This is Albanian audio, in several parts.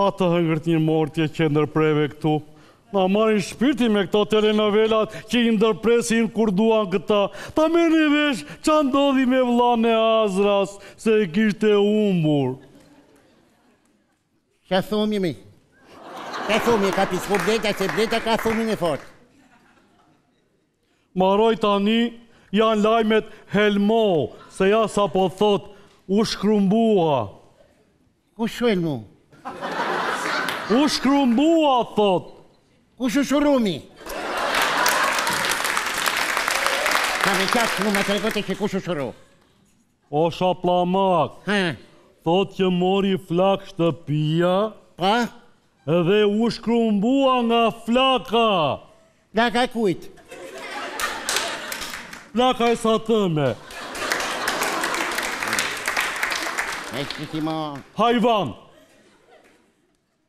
Ah të hëngërt një mortje që e ndërpreve këtu. Na marrin shpirti me këto telenovelat që i ndërpresin kur duan këta. Ta merrnim vesh ç'ndodhi me vllanë e Azras se e kishte umbur. Ça thua mi? Ça thua, e ka pickuar bleta se bleta ka thumbin e fortë. Mbaroi tani janë lajmet helmo se ja sapo thotë u shkrumbua. Kush u helmu? U shkrumbua thotë. Kush u shurumi? Ka me qatë shumë atë e gote që kush u shurumi? O shaplamak, thotë që mori flakë shtëpia, edhe u shkrumbua nga flaka! Flaka e kujt? Flaka e satëme! Hajvan!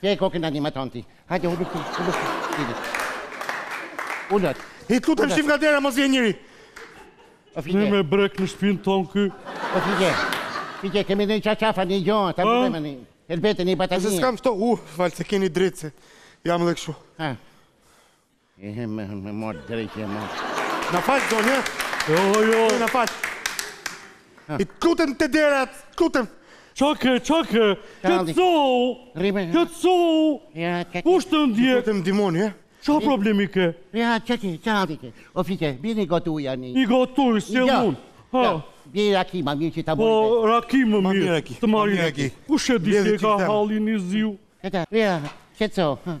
Kthej kokën tani matanë ti. Hajde ulu ti, ulu ti. Ulu. Të lutem shif nga dera mos vjen njeri. A fillon me brek në shpinë tonë ky? Po Fike. Fike kemi një çaçafa në jo, ta po? bëjmë ne. Helbete në batalje. Se s'kam ftu, u, fal se keni të drejtë se jam edhe kështu. Ha. Ehe me më merr drejt e mor. Na fal zonja. Jo jo. Na fal. Të lutem te dera, të lutem. Ça ke, ça ke, këtë zohu, këtë zohu, kush të ndjek? Të të ndihmojmë, e? Ça problemi ke? Ja, ç'ke ti, ç'hall ke? O Fike, bini gotë ujë një. Një gotë ujë, si e mund. Ha, bini raki, ma mirë që ta bojnë. Po, raki më mirë, të marri raki. Kush e di ç'e ka hallin i ziu? Këta, ja, që të zohu.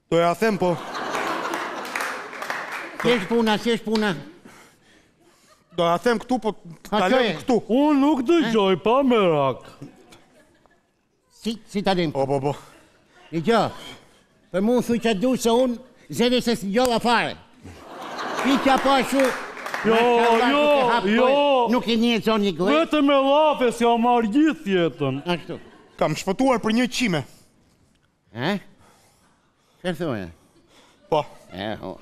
Do ia them po. Si është puna, si është puna? Do ia them këtu po ta lëmë këtu. Unë nuk dëgjoj pa merak. Si si ta lëmë? Po po po. I gjë. Për mua thuj ça të duash se unë zëre se s'dëgjova fare. Ti çka po ashtu Jo, jo, jo. Nuk e nxjerr zonja nga goja. Vetëm me llafe s'jam marrë gjithë jetën. Ashtu. Kam shpëtuar për një qime. E? Ç'thua? Po. E, ho.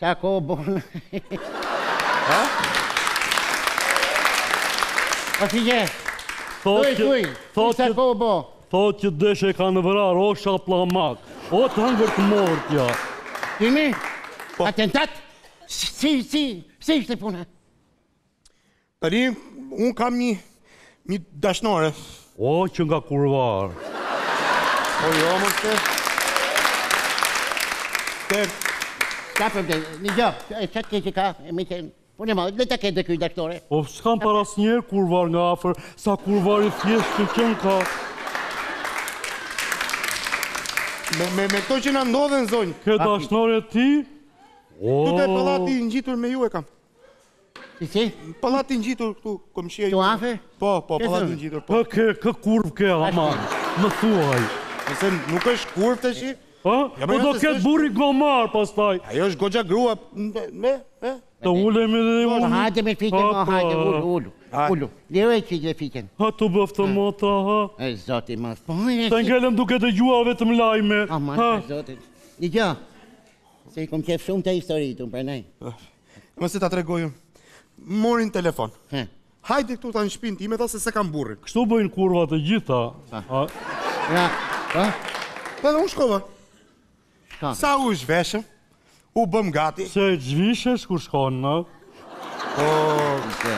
Ça ka bo? Ha? Asgjë? Thuj, thuj, thuj, ça ka bo? Thotë që desh e kanë vrarë, o shaplamak. O të hëngërt mortja. Kimi? Po. Atentat? Si, si, si ishte puna? Tani unë kam një një dashnore. O qënka kurvar. Po jo më se. Te Ka për të, një gjë, e qatë ke që ka, e mi qenë, po një madhë, le të ketë dhe kujtë aktore. Po, s'kam parë asnjëherë kurvar nga afër, sa kurvar i thjesht që qënka. Me, me, me këto që na ndodhën, zonjë. Ke dashnore ti? Këtu te pallati ngjitur me ju e kam. Si si? Pallati ngjitur këtu, komshia juaj. Këtu afër? Po, po, pallati ngjitur, po. Kë kë kurv kë ama. Më thuaj. Nëse nuk është kurv tashi? Po, po do të ketë burri gomar pastaj. Ajo është goxha grua, me, me. Të ulem dhe unë. Po hajde më fike, po hajde, ulu, ulu. Ulu, lëre një çikë dhe fikun. Ha të bëftë mirë, ha. E zoti më. Po, e si. Të ngelem duke dëgjua vetëm lajme. Ha, ma, e zoti. Një gjë. Se i kom qejf shumë këto historitë, unë prandaj. Më le ta tregoj unë. Mori në telefon. He. Hajde këtu tani shpejt ti me tha se s'e kam burrin. Kështu bëjnë kurvat të gjitha. Ha. Ha. Ha. Ha. Ha. unë shkova. Ha. Sa u zhveshëm, u bëm gati. Se zhvishesh kur shkon, ë? Po, se.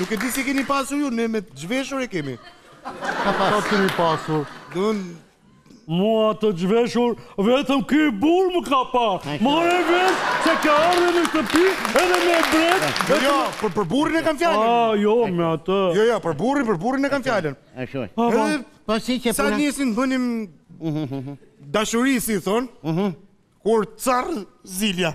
Nuk e di si e keni pasur ju, ne me zhveshur e kemi. Si e keni pasur? Mua të zhveshur vetëm ky burr më ka parë. More vesh se ka ardhur në shtëpi edhe më vret. Jo, jo, për për burrin e kam fjalën. Ah, jo, me atë. Jo, jo, për burrin, për burrin e kam fjalën. Ashtu. Po, po. Po si qe puna. Sa nisëm bënim dashuri si thonë? Mhm. Kur carr zilja.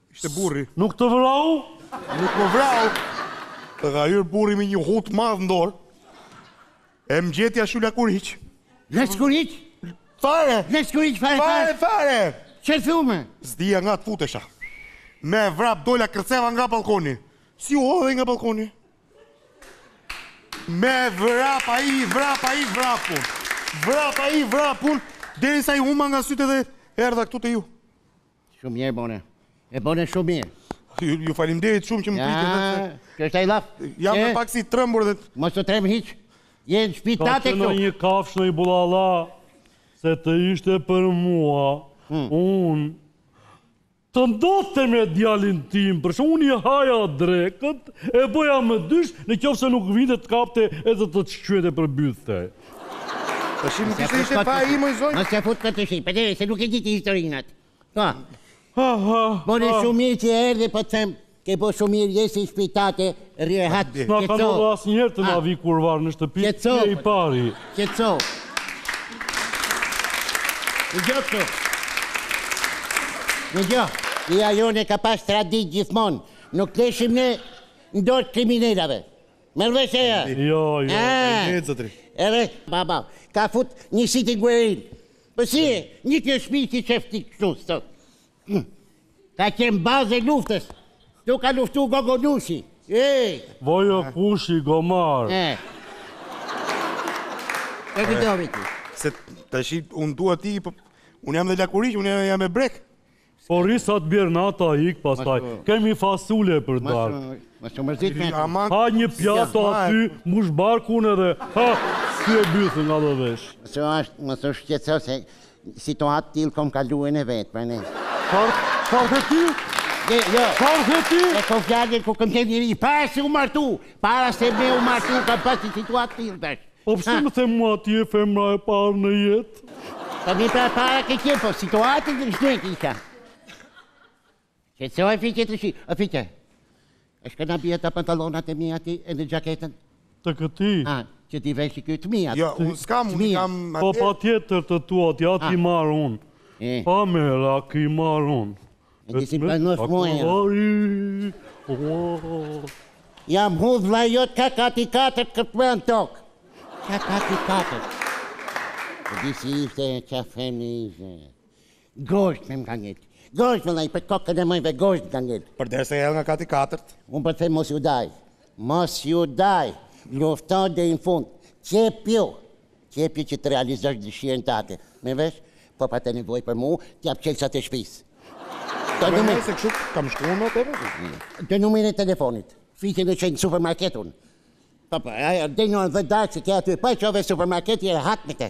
Ishte burri. Nuk të vrau? Nuk më vrau. Të ka hyrë burri me një hut madh në dorë. E më gjeti ashtu lakuriq. Lakuriq? Fare. Lakuriq fare. Fare fare. Ç'më thua, more? S'dija nga të futesha. Me vrap dola kërceva nga balkoni. Si u hodhe nga balkoni? Me vrap ai, vrap ai, vrap unë. Vrap ai, vrap unë. Derisa i huma nga sytë dhe erdha këtu te ju. Shumë mirë bëre. E bëre shumë mirë. Ju, ju faleminderit shumë që më pritët. Ja, kjo është ai laf. Jam me pak si trembur dhe mos u tremb hiç. Je në shtëpi tënde këtu. Ka qenë kafshë e budalla se të ishte për mua. Hmm. Unë të ndodhte me djalin tim, për shembull unë i haja direkt, e bëja më dysh, në qoftë se nuk vinte të kapte edhe të të shqyete për bythë. Po si nuk ishte ishte pa, i moj zonjë. Mos e fut këtë te shpia, përderisa nuk e di ti historinë a. Po. Ha ha. Po ne shumë mirë që erdhi po të them, ke po shumë mirë je si shpia tate, rri rehat. S'na ka ndodhur asnjëherë të na vi kurvar në shtëpi. Qetëso. Je i pari. Qetëso. Dëgjo këtu. Dëgjo. Shpia jonë e ka pas traditë gjithmonë. Nuk lëshim ne në dorë kriminelave. Merr vesh e ja. Jo, jo, e le zotri. Edhe baba, ka fut njësitin gueril. Po si e, njih kjo shpi si e shef ti kështu, se. Mm. Ka qenë bazë e luftës. Nuk ka luftu Gogo Nushi. Ej! Vojo Kushi gomar. E. E këtë do viti. Se të shi, unë dua ti, po, unë jam dhe lakuriq, unë jam me brekë. Po rri sa të bjerë nata ik pastaj, kemi fasule për darkë. Më shumë mërzitem. Ha një pjatë aty, mbush barkun edhe ha, si e bythë nga dhe vesh. S'ashtë, mos u shqetëso se situatë t'tillë kom kalu unë vetë, për ne. Çfarë dhe ty? Jo. Çfarë dhe ty? E kom fjalën kur kom qenë i ri, para se u martu, para se me u martu, ka pas një situatë t'tillë, për. Po pse më the mua ti je femra e parë në jetë? Po mirë pra e para ke qenë, po situatën kështu e kisha. Qetësohu Fiqe të shi, o Fiqe. E çka, na bjer pantallonat e mia ti edhe xhaketën? Të këtij? A, që t'i veshi kjo të mija. Jo, unë s'kam, unë kam... Po patjetër të tuat, të tuat i marr unë. Pa merak i marr unë. E ti si pranon moj. Jam hudh lala jot nga kati katërt këtë me në tokë. Nga kati katërt. E ti si ishte e ça femre ishte. Goshtë m'u ka ngjit. Gosht me laj për kokën e fëmijëve goshtë më ka ngjit. Përderisa e nga kati katërt. Unë për po të them mos iu ndaj. Mos iu ndaj. Lufto deri në fund. Qepju. Qepju që të realizosh dëshirën tate. Merr vesh, po pate nevojë për mua, t'i jap çelësat e shtëpisë. Të numrin. Nëse kështu, kam shkuar më tepër. Të numrin e telefonit. Fiqen e çojmë në supermarket unë. Po, po, ajo, deri në orën dhjetë dalë, se ke aty, po e çove në supermarket, je rehat me të.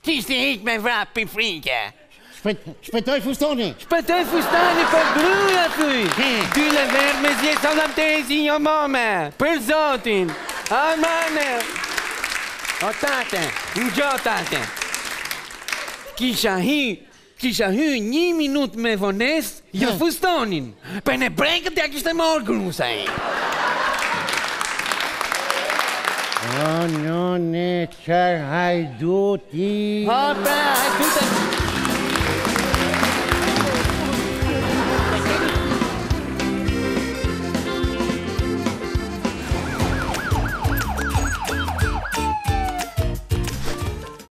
Kishte ik me vrap pi frike. Shpëtoj fustani! Shpëtoi fustani prej gruaje ty! Dylbere me zi e shpëtove mezi ngjo mame! Për zotin! A mame! O tate! Ngjo tate! Kisha hi! Kisha hy nji minut me vonesë jo fustonin per ne brekët ja kishte mor gruja ime. O none çar hajdute je. Po pra hajdute.